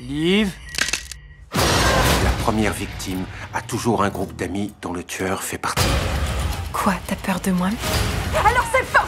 Liv La première victime a toujours un groupe d'amis dont le tueur fait partie. Quoi, t'as peur de moi? Alors c'est forcément